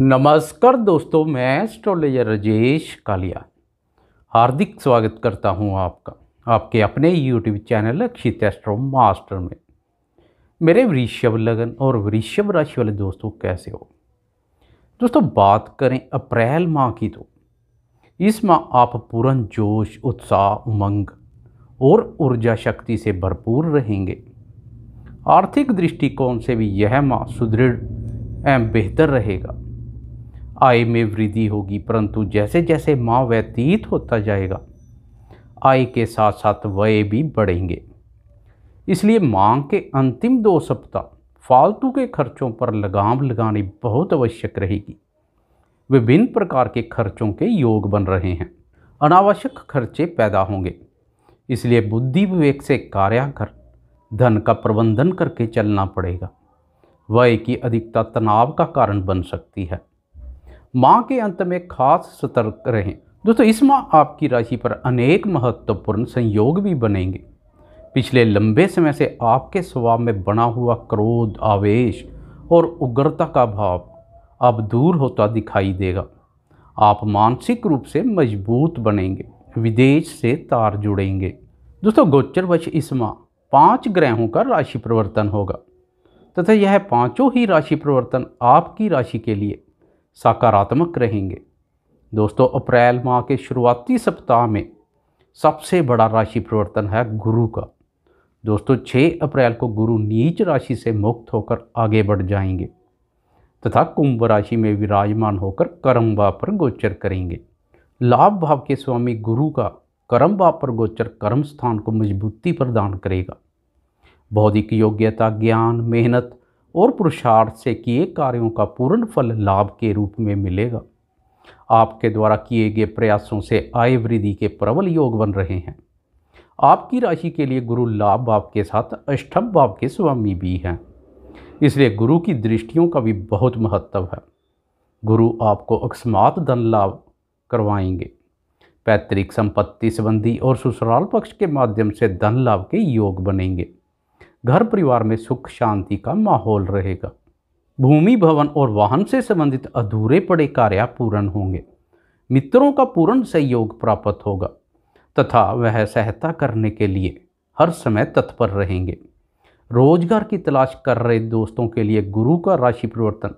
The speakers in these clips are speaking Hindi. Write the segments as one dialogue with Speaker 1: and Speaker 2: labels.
Speaker 1: नमस्कार दोस्तों, मैं एस्ट्रोलॉजर राजेश कालिया। हार्दिक स्वागत करता हूँ आपका, आपके अपने YouTube channel Akshit astro master में। मेरे वृषभ लगन और वृषभ राशि वाले दोस्तों, कैसे हो? दोस्तों, बात करें अप्रैल माह की तो। इस माह आप पूर्ण जोश, उत्साह, उमंग और ऊर्जा शक्ति से भरपूर रहेंगे। आर्थिक दृष्टिकोण से भी यह माह सुदृढ़ एवं बेहतर रहेगा। आय में वृद्धि होगी, परंतु जैसे जैसे माँ व्यतीत होता जाएगा, आय के साथ साथ व्यय भी बढ़ेंगे। इसलिए मांग के अंतिम दो सप्ताह फालतू के खर्चों पर लगाम लगानी बहुत आवश्यक रहेगी। विभिन्न प्रकार के खर्चों के योग बन रहे हैं। अनावश्यक खर्चे पैदा होंगे। इसलिए बुद्धि विवेक से कार्य कर, धन का प्रबंधन करके चलना पड़ेगा। व्यय की अधिकता तनाव का कारण बन सकती है। माह के अंत में खास सतर्क रहें। दोस्तों, इस माह आपकी राशि पर अनेक महत्वपूर्ण संयोग भी बनेंगे। पिछले लंबे समय से आपके स्वभाव में बना हुआ क्रोध, आवेश और उग्रता का भाव अब दूर होता दिखाई देगा। आप मानसिक रूप से मज़बूत बनेंगे, विदेश से तार जुड़ेंगे। दोस्तों गोचर वश इस माह पाँच ग्रहों का राशि परिवर्तन होगा। तथा यह पाँचों ही राशि परिवर्तन आपकी राशि के लिए सकारात्मक रहेंगे। दोस्तों, अप्रैल माह के शुरुआती सप्ताह में सबसे बड़ा राशि परिवर्तन है गुरु का। दोस्तों 6 अप्रैल को गुरु नीच राशि से मुक्त होकर आगे बढ़ जाएँगे तथा कुंभ राशि में विराजमान होकर कर्म भाव पर गोचर करेंगे। लाभ भाव के स्वामी गुरु का कर्म भाव पर गोचर कर्म स्थान को मजबूती प्रदान करेगा। बौद्धिक योग्यता, ज्ञान, मेहनत और पुरुषार्थ से किए कार्यों का पूर्ण फल लाभ के रूप में मिलेगा। आपके द्वारा किए गए प्रयासों से आय वृद्धि के प्रबल योग बन रहे हैं। आपकी राशि के लिए गुरु लाभ भाव के साथ, अष्टम भाव के स्वामी भी हैं। इसलिए गुरु की दृष्टियों का भी बहुत महत्व है। गुरु आपको अकस्मात धन लाभ करवाएँगे। पैतृक संपत्ति, संबंधी और ससुराल पक्ष के माध्यम से धन लाभ के योग बनेंगे। घर परिवार में सुख शांति का माहौल रहेगा। भूमि, भवन और वाहन से संबंधित अधूरे पड़े कार्य पूर्ण होंगे। मित्रों का पूर्ण सहयोग प्राप्त होगा तथा वह सहायता करने के लिए हर समय तत्पर रहेंगे। रोज़गार की तलाश कर रहे दोस्तों के लिए गुरु का राशि परिवर्तन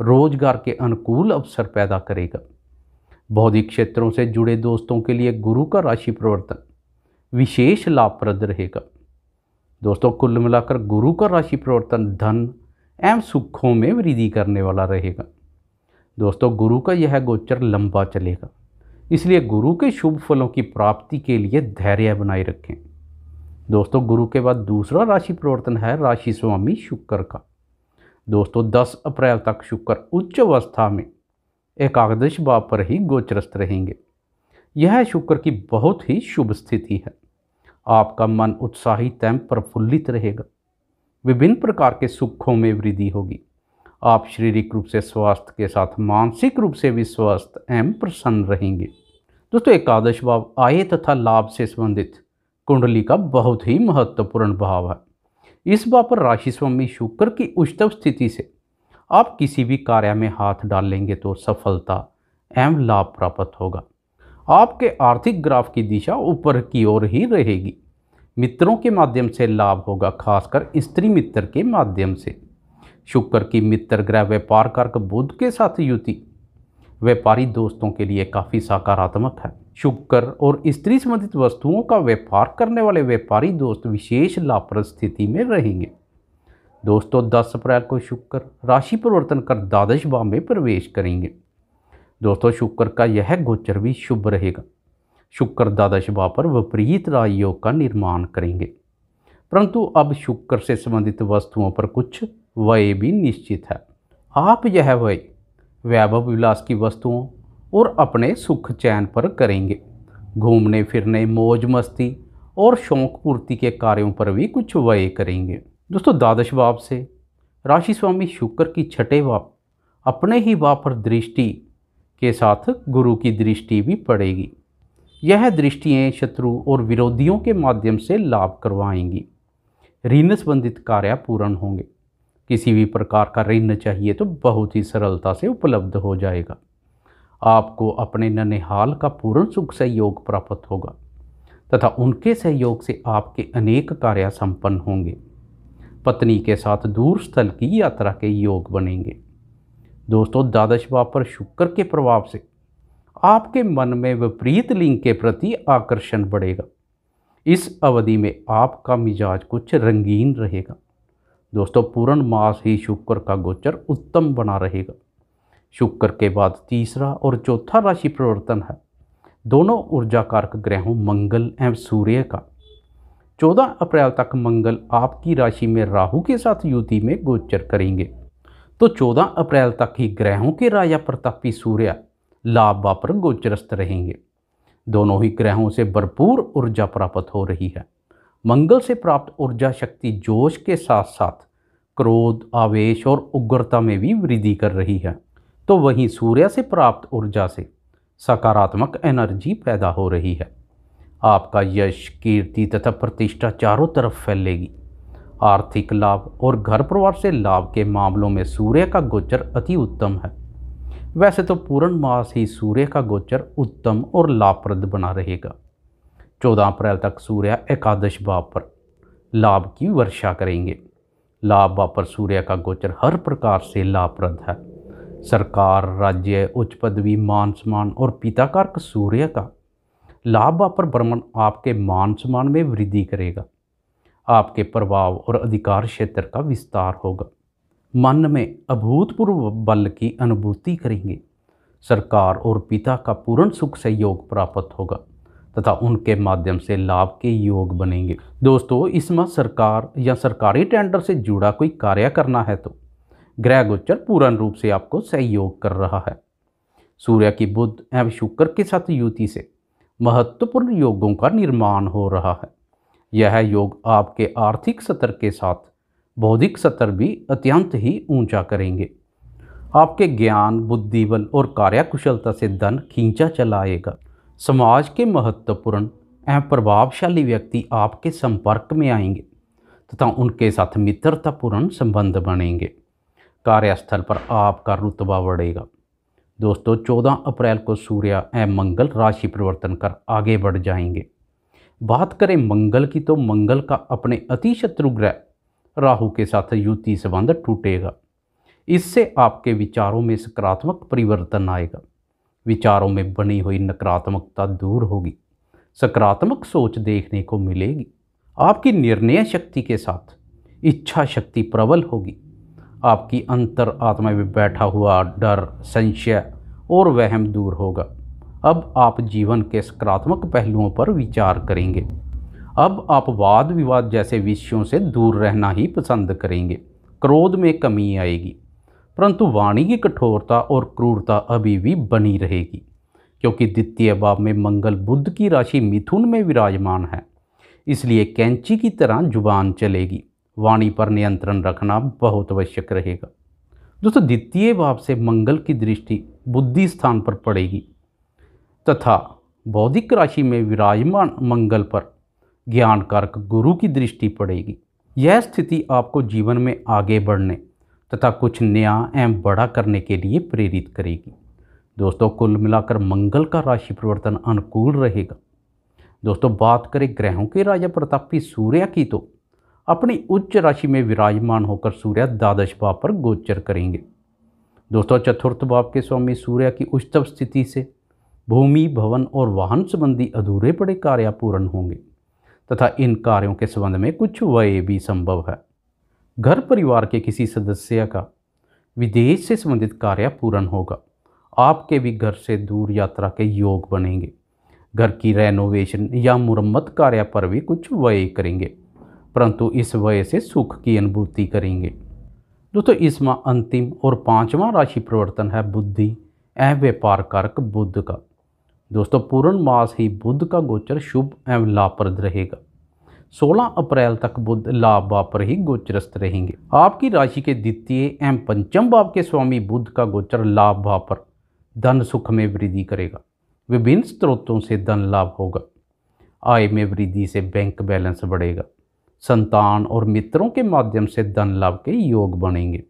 Speaker 1: रोज़गार के अनुकूल अवसर पैदा करेगा। बौद्धिक क्षेत्रों से जुड़े दोस्तों के लिए गुरु का राशि परिवर्तन विशेष लाभप्रद रहेगा। दोस्तों, कुल मिलाकर गुरु का राशि परिवर्तन धन एवं सुखों में वृद्धि करने वाला रहेगा। दोस्तों, गुरु का यह गोचर लंबा चलेगा। इसलिए गुरु के शुभ फलों की प्राप्ति के लिए धैर्य बनाए रखें। दोस्तों, गुरु के बाद दूसरा राशि परिवर्तन है राशि स्वामी शुक्र का। दोस्तों 10 अप्रैल तक शुक्र उच्च अवस्था में एकादश भाव पर ही गोचरस्थ रहेंगे। यह शुक्र की बहुत ही शुभ स्थिति है। आपका मन उत्साहित एवं प्रफुल्लित रहेगा। विभिन्न प्रकार के सुखों में वृद्धि होगी। आप शारीरिक रूप से स्वास्थ्य के साथ मानसिक रूप से भी स्वस्थ एवं प्रसन्न रहेंगे। दोस्तों, एकादश भाव आय तथा लाभ से संबंधित कुंडली का बहुत ही महत्वपूर्ण भाव है। इस भाव पर राशि स्वामी शुक्र की उच्चतम स्थिति से आप किसी भी कार्य में हाथ डालेंगे तो सफलता एवं लाभ प्राप्त होगा। आपके आर्थिक ग्राफ की दिशा ऊपर की ओर ही रहेगी। मित्रों के माध्यम से लाभ होगा, खासकर स्त्री मित्र के माध्यम से। शुक्र की मित्र ग्रह व्यापार कारक बुध के साथ युति। व्यापारी दोस्तों के लिए काफ़ी सकारात्मक है। शुक्र और स्त्री संबंधित वस्तुओं का व्यापार करने वाले व्यापारी दोस्त विशेष लाभप्रद स्थिति में रहेंगे। दोस्तों 10 अप्रैल को शुक्र राशि परिवर्तन कर द्वादश भाव में प्रवेश करेंगे। दोस्तों, शुक्र का यह गोचर भी शुभ रहेगा। शुक्र द्वादश भाव पर विपरीत राजयोग का निर्माण करेंगे। परंतु अब शुक्र से संबंधित वस्तुओं पर कुछ व्यय भी निश्चित है। आप यह व्यय वैभव विलास की वस्तुओं और अपने सुख चैन पर करेंगे। घूमने, फिरने, मौज, मस्ती और शौक पूर्ति के कार्यों पर भी कुछ व्यय करेंगे। दोस्तों द्वादश भाव से राशि स्वामी शुक्र की छठे भाव अपने ही भाव पर दृष्टि के साथ गुरु की दृष्टि भी पड़ेगी। यह दृष्टियाँ शत्रु और विरोधियों के माध्यम से लाभ करवाएँगी। ऋण संबंधित कार्य पूर्ण होंगे। किसी भी प्रकार का ऋण चाहिए तो बहुत ही सरलता से उपलब्ध हो जाएगा। आपको अपने ननिहाल का पूर्ण सुख सहयोग प्राप्त होगा तथा उनके सहयोग से आपके अनेक कार्य संपन्न होंगे। पत्नी के साथ दूर स्थल की यात्रा के योग बनेंगे। दोस्तों द्वादश भाव पर शुक्र के प्रभाव से आपके मन में विपरीत लिंग के प्रति आकर्षण बढ़ेगा। इस अवधि में आपका मिजाज कुछ रंगीन रहेगा। दोस्तों, पूर्ण मास ही शुक्र का गोचर उत्तम बना रहेगा। शुक्र के बाद तीसरा और चौथा राशि परिवर्तन है। दोनों ऊर्जा कारक ग्रहों मंगल एवं सूर्य का। 14 अप्रैल तक मंगल आपकी राशि में राहु के साथ युति में गोचर करेंगे। तो 14 अप्रैल तक ही ग्रहों के राजा प्रतापी सूर्य लाभ पर गोचरस्त रहेंगे। दोनों ही ग्रहों से भरपूर ऊर्जा प्राप्त हो रही है। मंगल से प्राप्त ऊर्जा शक्ति जोश के साथ साथ क्रोध, आवेश और उग्रता में भी वृद्धि कर रही है। तो वहीं सूर्य से प्राप्त ऊर्जा से सकारात्मक एनर्जी पैदा हो रही है। आपका यश, कीर्ति तथा प्रतिष्ठा चारों तरफ़ फैलेगी। आर्थिक लाभ और घर परिवार से लाभ के मामलों में सूर्य का गोचर अति उत्तम है। वैसे तो पूर्ण मास ही सूर्य का गोचर उत्तम और लाभप्रद बना रहेगा। चौदह अप्रैल तक सूर्य एकादश भाव पर लाभ की वर्षा करेंगे। लाभ भाव पर सूर्य का गोचर हर प्रकार से लाभप्रद है। सरकार, राज्य, उच्च पदवी, मान सम्मान और पिताकार सूर्य का लाभ पर भ्रमण आपके मान सम्मान में वृद्धि करेगा। आपके प्रभाव और अधिकार क्षेत्र का विस्तार होगा। मन में अभूतपूर्व बल की अनुभूति करेंगे। सरकार और पिता का पूर्ण सुख सहयोग प्राप्त होगा तथा उनके माध्यम से लाभ के योग बनेंगे। दोस्तों, इसमें सरकार या सरकारी टेंडर से जुड़ा कोई कार्य करना है तो ग्रह गोचर पूर्ण रूप से आपको सहयोग कर रहा है। सूर्य की बुद्ध एवं शुक्र के साथ युति से महत्वपूर्ण योगों का निर्माण हो रहा है। यह योग आपके आर्थिक सतर के साथ, बौद्धिक सतर भी अत्यंत ही ऊँचा करेंगे। आपके ज्ञान, बुद्धिबल और कार्यकुशलता से धन खींचा चलाएगा। समाज के महत्वपूर्ण एवं प्रभावशाली व्यक्ति आपके संपर्क में आएँगे तथा उनके साथ मित्रतापूर्ण संबंध बनेंगे। कार्यस्थल पर आपका रुतबा बढ़ेगा। दोस्तों 14 अप्रैल को सूर्य एवं मंगल राशि परिवर्तन कर आगे बढ़ जाएँगे। बात करें मंगल की तो मंगल का अपने अति शत्रु ग्रह राहु के साथ युति संबंध टूटेगा। इससे आपके विचारों में सकारात्मक परिवर्तन आएगा। विचारों में बनी हुई नकारात्मकता दूर होगी। सकारात्मक सोच देखने को मिलेगी। आपकी निर्णय शक्ति के साथ इच्छा शक्ति प्रबल होगी। आपकी अंतर आत्मा में बैठा हुआ डर, संशय और वहम दूर होगा। अब आप जीवन के सकारात्मक पहलुओं पर विचार करेंगे। अब आप वाद विवाद जैसे विषयों से दूर रहना ही पसंद करेंगे। क्रोध में कमी आएगी, परंतु वाणी की कठोरता और क्रूरता अभी भी बनी रहेगी, क्योंकि द्वितीय भाव में मंगल बुद्ध की राशि मिथुन में विराजमान है, इसलिए कैंची की तरह ज़ुबान चलेगी। वाणी पर नियंत्रण रखना बहुत आवश्यक रहेगा। दोस्तों, द्वितीय भाव से मंगल की दृष्टि बुद्धि स्थान पर पड़ेगी। तथा बौद्धिक राशि में विराजमान मंगल पर ज्ञान कारक गुरु की दृष्टि पड़ेगी। यह स्थिति आपको जीवन में आगे बढ़ने तथा कुछ नया एवं बड़ा करने के लिए प्रेरित करेगी। दोस्तों, कुल मिलाकर मंगल का राशि परिवर्तन अनुकूल रहेगा। दोस्तों, बात करें ग्रहों के राजा प्रतापी सूर्य की तो अपनी उच्च राशि में विराजमान होकर सूर्य द्वादश भाव पर गोचर करेंगे। दोस्तों, चतुर्थ भाव के स्वामी सूर्य की उच्चतम स्थिति से भूमि, भवन और वाहन संबंधी अधूरे पड़े कार्य पूर्ण होंगे, तथा इन कार्यों के संबंध में कुछ व्यय भी संभव है। घर परिवार के किसी सदस्य का विदेश से संबंधित कार्य पूर्ण होगा। आपके भी घर से दूर यात्रा के योग बनेंगे। घर की रेनोवेशन या मुरम्मत कार्य पर भी कुछ व्यय करेंगे, परंतु इस वजह से सुख की अनुभूति करेंगे। दोस्तों, इसमें अंतिम और पांचवा राशि परिवर्तन है बुद्धि, एवं व्यापार कारक बुद्ध का। दोस्तों, पूर्ण मास ही बुद्ध का गोचर शुभ एवं लाभप्रद रहेगा। 16 अप्रैल तक बुद्ध लाभ भाव पर ही गोचरस्त रहेंगे। आपकी राशि के द्वितीय एवं पंचम भाव के स्वामी बुद्ध का गोचर लाभ भाव पर धन सुख में वृद्धि करेगा। विभिन्न स्रोतों से धन लाभ होगा। आय में वृद्धि से बैंक बैलेंस बढ़ेगा। संतान और मित्रों के माध्यम से धन लाभ के योग बनेंगे।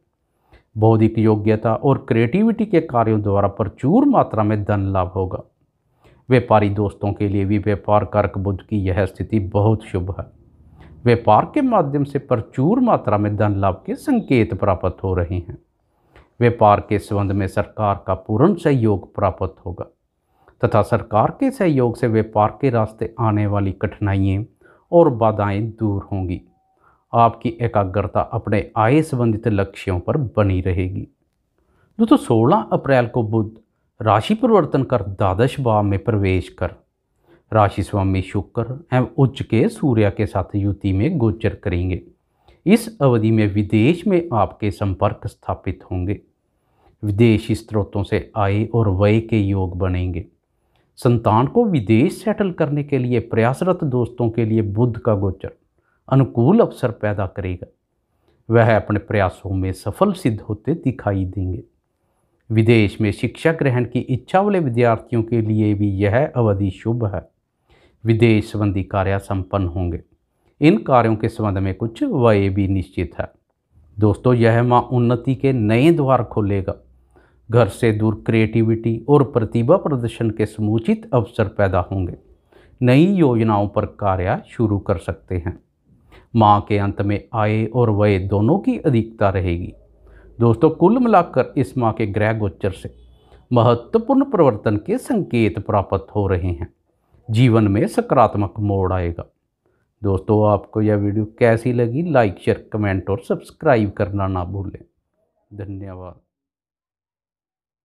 Speaker 1: बौद्धिक योग्यता और क्रिएटिविटी के कार्यों द्वारा प्रचुर मात्रा में धन लाभ होगा। व्यापारी दोस्तों के लिए भी व्यापार कारक बुद्ध की यह स्थिति बहुत शुभ है। व्यापार के माध्यम से प्रचुर मात्रा में धन लाभ के संकेत प्राप्त हो रहे हैं। व्यापार के संबंध में सरकार का पूर्ण सहयोग प्राप्त होगा तथा सरकार के सहयोग से व्यापार के रास्ते आने वाली कठिनाइयाँ और बाधाएँ दूर होंगी। आपकी एकाग्रता अपने आय संबंधित लक्ष्यों पर बनी रहेगी। दोस्तों 16 अप्रैल को बुद्ध राशि परिवर्तन कर, द्वादश भाव में प्रवेश कर। राशि स्वामी शुक्र एवं उच्च के सूर्य के साथ युति में गोचर करेंगे। इस अवधि में विदेश में आपके संपर्क स्थापित होंगे। विदेशी स्रोतों से आय और व्यय के योग बनेंगे। संतान को विदेश सेटल करने के लिए प्रयासरत दोस्तों के लिए बुद्ध का गोचर अनुकूल अवसर पैदा करेगा। वह अपने प्रयासों में सफल सिद्ध होते दिखाई देंगे। विदेश में शिक्षा ग्रहण की इच्छा वाले विद्यार्थियों के लिए भी यह अवधि शुभ है। विदेश संबंधी कार्य संपन्न होंगे। इन कार्यों के संबंध में कुछ व्यय भी निश्चित है। दोस्तों, यह माँ उन्नति के नए द्वार खोलेगा। घर से दूर क्रिएटिविटी और प्रतिभा प्रदर्शन के समुचित अवसर पैदा होंगे। नई योजनाओं पर कार्य शुरू कर सकते हैं। माह के अंत में आय और व्यय दोनों की अधिकता रहेगी। दोस्तों, कुल मिलाकर इस माह के ग्रह गोचर से महत्वपूर्ण परिवर्तन के संकेत प्राप्त हो रहे हैं। जीवन में सकारात्मक मोड़ आएगा। दोस्तों, आपको यह वीडियो कैसी लगी, लाइक, शेयर, कमेंट और सब्सक्राइब करना ना भूलें। धन्यवाद।